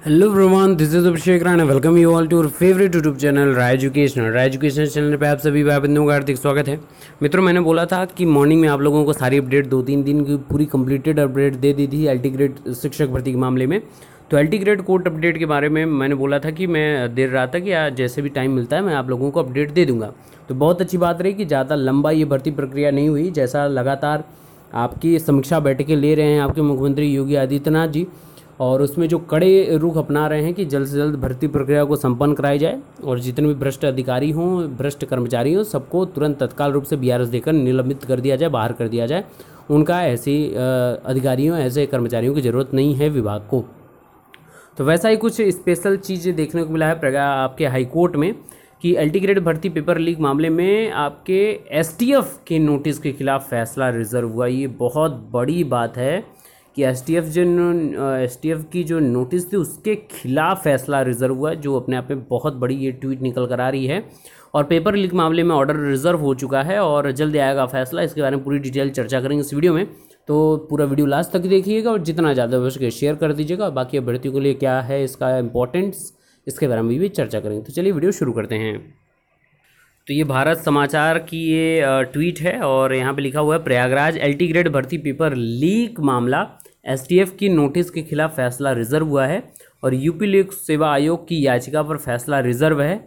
Hello everyone this is Abhishek Rana welcome you all to your favourite YouTube channel Rai educational Rai education channel पे आप सभी भाई का हार्दिक स्वागत है। मित्रों, मैंने बोला था कि मॉर्निंग में आप लोगों को सारी अपडेट दो तीन दिन की पूरी कंप्लीटेड अपडेट दे दी थी एल ग्रेड शिक्षक भर्ती के मामले में। तो एल ग्रेड कोर्ट अपडेट के बारे में मैंने बोला था कि मैं देर रहा था कि जैसे भी टाइम मिलता है, मैं आप लोगों को अपडेट दे दूँगा। तो बहुत अच्छी बात रही कि ज़्यादा लंबा ये भर्ती प्रक्रिया नहीं हुई, जैसा लगातार आपकी समीक्षा बैठकें ले रहे हैं आपके मुख्यमंत्री योगी आदित्यनाथ जी। और उसमें जो कड़े रुख अपना रहे हैं कि जल्द से जल्द भर्ती प्रक्रिया को संपन्न कराई जाए और जितने भी भ्रष्ट अधिकारी हों, भ्रष्ट कर्मचारी हों, सबको तुरंत तत्काल रूप से बीआरएस देकर निलंबित कर दिया जाए, बाहर कर दिया जाए। उनका ऐसी अधिकारियों, ऐसे कर्मचारियों की ज़रूरत नहीं है विभाग को। तो वैसा ही कुछ स्पेशल चीज़ देखने को मिला है प्रगा, आपके हाईकोर्ट में कि अल्टीग्रेड भर्ती पेपर लीक मामले में आपके एसटीएफ के नोटिस के खिलाफ फैसला रिज़र्व हुआ। ये बहुत बड़ी बात है। कि एस जो एफ़ की जो नोटिस थी, उसके खिलाफ फैसला रिज़र्व हुआ जो अपने आप में बहुत बड़ी ये ट्वीट निकल कर आ रही है। और पेपर लीक मामले में ऑर्डर रिज़र्व हो चुका है और जल्द आएगा फैसला। इसके बारे में पूरी डिटेल चर्चा करेंगे इस वीडियो में। तो पूरा वीडियो लास्ट तक देखिएगा और जितना ज़्यादा हो सके शेयर कर दीजिएगा। बाकी अभ्यर्थियों के लिए क्या है इसका इंपॉर्टेंस इसके बारे में भी चर्चा करेंगे। तो चलिए वीडियो शुरू करते हैं। तो ये भारत समाचार की ये ट्वीट है और यहाँ पे लिखा हुआ है, प्रयागराज एलटी ग्रेड भर्ती पेपर लीक मामला। एसटीएफ की नोटिस के खिलाफ फैसला रिज़र्व हुआ है और यूपी लोक सेवा आयोग की याचिका पर फैसला रिज़र्व है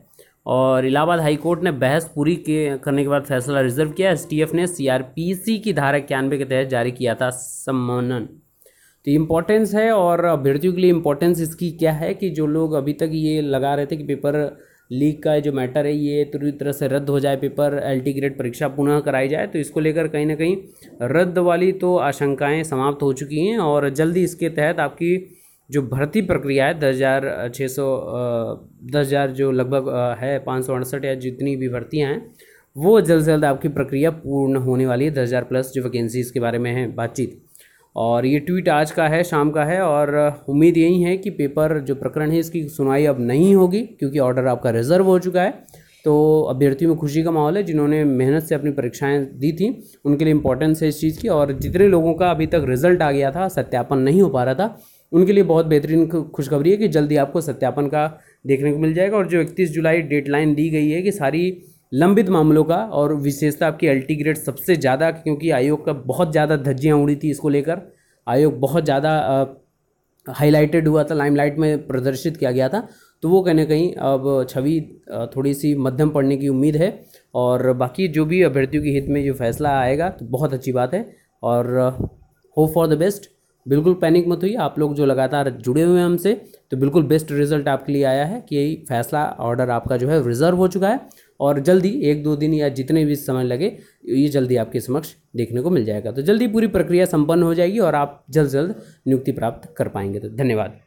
और इलाहाबाद हाईकोर्ट ने बहस पूरी के, करने के बाद फैसला रिज़र्व किया। एसटीएफ ने सीआरपीसी की धारा इक्यानवे के तहत जारी किया था सम्मानन तो इम्पोर्टेंस है और अभ्यर्थियों के लिए इम्पोर्टेंस इसकी क्या है कि जो लोग अभी तक ये लगा रहे थे कि पेपर लीक का जो मैटर है, ये पूरी तरह से रद्द हो जाए पेपर, एल टी ग्रेड परीक्षा पुनः कराई जाए तो इसको लेकर कहीं ना कहीं रद्द वाली तो आशंकाएँ समाप्त हो चुकी हैं और जल्दी इसके तहत आपकी जो भर्ती प्रक्रिया है, दस हज़ार छः सौ दस हज़ार जो लगभग है, पाँच सौ अड़सठ या जितनी भी भर्तियाँ हैं, वो जल्द से जल्द आपकी प्रक्रिया पूर्ण होने वाली है, दस हज़ार प्लस जो वैकेंसी इसके बारे में है, बातचीत। और ये ट्वीट आज का है, शाम का है और उम्मीद यही है कि पेपर जो प्रकरण है इसकी सुनवाई अब नहीं होगी क्योंकि ऑर्डर आपका रिज़र्व हो चुका है। तो अभ्यर्थियों में खुशी का माहौल है, जिन्होंने मेहनत से अपनी परीक्षाएँ दी थी, उनके लिए इंपॉर्टेंस है इस चीज़ की और जितने लोगों का अभी तक रिज़ल्ट आ गया था, सत्यापन नहीं हो पा रहा था, उनके लिए बहुत बेहतरीन खुशखबरी है कि जल्दी आपको सत्यापन का देखने को मिल जाएगा और जो इकतीस जुलाई डेडलाइन दी गई है कि सारी लंबित मामलों का और विशेषता आपकी अल्टी ग्रेड सबसे ज़्यादा, क्योंकि आयोग का बहुत ज़्यादा धज्जियाँ उड़ी थी इसको लेकर। आयोग बहुत ज़्यादा हाईलाइटेड हुआ था लाइमलाइट में प्रदर्शित किया गया था। तो वो कहीं ना कहीं अब छवि थोड़ी सी मध्यम पड़ने की उम्मीद है और बाकी जो भी अभ्यर्थियों के हित में जो फैसला आएगा तो बहुत अच्छी बात है और होप फॉर द बेस्ट बिल्कुल पैनिक मत हुई आप लोग जो लगातार जुड़े हुए हैं हमसे तो बिल्कुल बेस्ट रिज़ल्ट आपके लिए आया है कि फैसला ऑर्डर आपका जो है रिज़र्व हो चुका है। और जल्दी एक दो दिन या जितने भी समय लगे, ये जल्दी आपके समक्ष देखने को मिल जाएगा। तो जल्दी पूरी प्रक्रिया संपन्न हो जाएगी और आप जल्द से जल्द नियुक्ति प्राप्त कर पाएँगे। तो धन्यवाद।